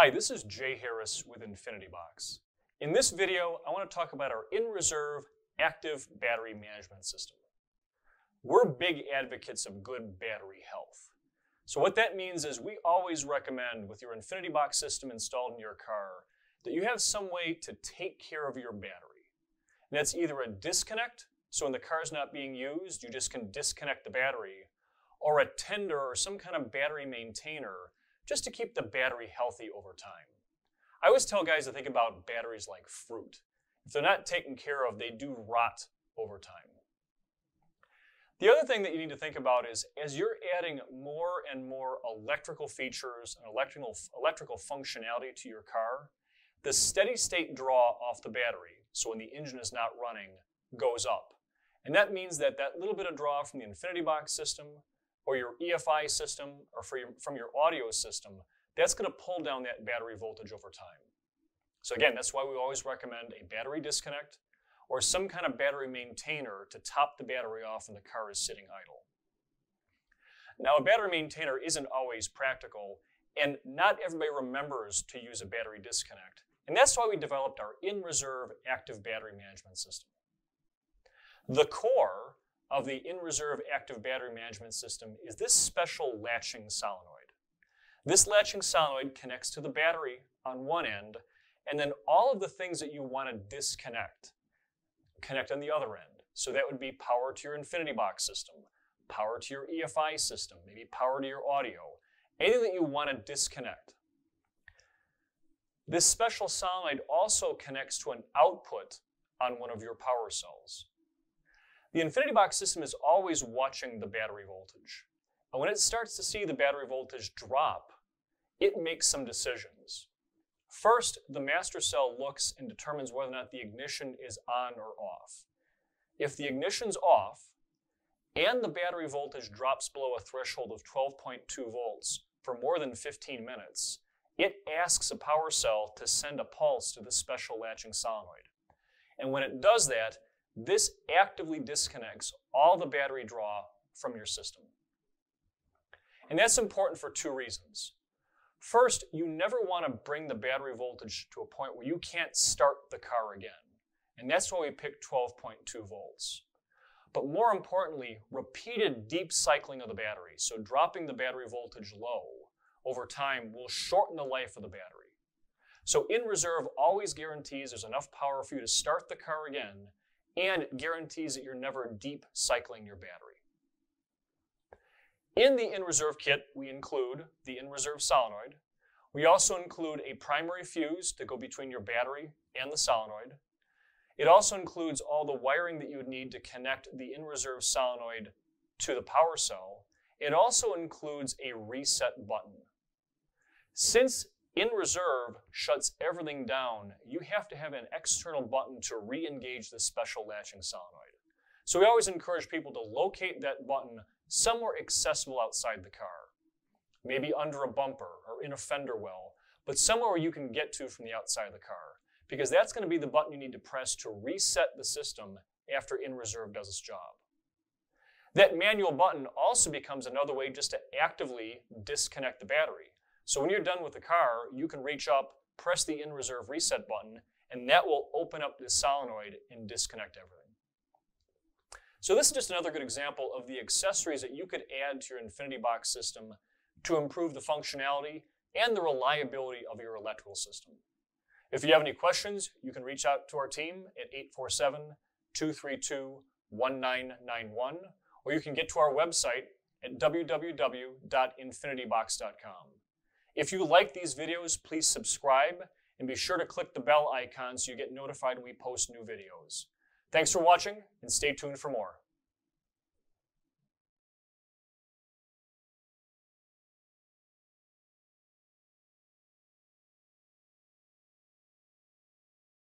Hi, this is Jay Harris with InfinityBox. In this video, I want to talk about our in-reserve active battery management system. We're big advocates of good battery health. So what that means is we always recommend with your InfinityBox system installed in your car that you have some way to take care of your battery. And that's either a disconnect, so when the car is not being used, you just can disconnect the battery, or a tender or some kind of battery maintainer just to keep the battery healthy over time. I always tell guys to think about batteries like fruit. If they're not taken care of, they do rot over time. The other thing that you need to think about is as you're adding more and more electrical features and electrical, electrical functionality to your car, the steady state draw off the battery, so when the engine is not running, goes up. And that means that that little bit of draw from the InfinityBox system or your EFI system or your, from your audio system, that's going to pull down that battery voltage over time. So again, that's why we always recommend a battery disconnect or some kind of battery maintainer to top the battery off when the car is sitting idle. Now, a battery maintainer isn't always practical, and not everybody remembers to use a battery disconnect. And that's why we developed our in-reserve active battery management system. The core of the in-reserve active battery management system is this special latching solenoid. This latching solenoid connects to the battery on one end, and then all of the things that you want to disconnect connect on the other end. So that would be power to your InfinityBox system, power to your EFI system, maybe power to your audio, anything that you want to disconnect. This special solenoid also connects to an output on one of your power cells. The InfinityBox system is always watching the battery voltage. And when it starts to see the battery voltage drop, it makes some decisions. First, the master cell looks and determines whether or not the ignition is on or off. If the ignition's off, and the battery voltage drops below a threshold of 12.2 volts for more than 15 minutes, it asks a power cell to send a pulse to the special latching solenoid. And when it does that, this actively disconnects all the battery draw from your system. And that's important for two reasons. First, you never want to bring the battery voltage to a point where you can't start the car again. And that's why we picked 12.2 volts. But more importantly, repeated deep cycling of the battery, so dropping the battery voltage low over time will shorten the life of the battery. So in reserve always guarantees there's enough power for you to start the car again and it guarantees that you're never deep cycling your battery. In the in-reserve kit, we include the in-reserve solenoid. We also include a primary fuse to go between your battery and the solenoid. It also includes all the wiring that you would need to connect the in-reserve solenoid to the power cell. It also includes a reset button. Since in reserve shuts everything down, you have to have an external button to re-engage the special latching solenoid. So we always encourage people to locate that button somewhere accessible outside the car. Maybe under a bumper or in a fender well, but somewhere you can get to from the outside of the car. Because that's going to be the button you need to press to reset the system after in reserve does its job. That manual button also becomes another way just to actively disconnect the battery. So when you're done with the car, you can reach up, press the in reserve reset button, and that will open up the solenoid and disconnect everything. So this is just another good example of the accessories that you could add to your InfinityBox system to improve the functionality and the reliability of your electrical system. If you have any questions, you can reach out to our team at 847-232-1991, or you can get to our website at www.infinitybox.com. If you like these videos, please subscribe and be sure to click the bell icon so you get notified when we post new videos. Thanks for watching and stay tuned for more.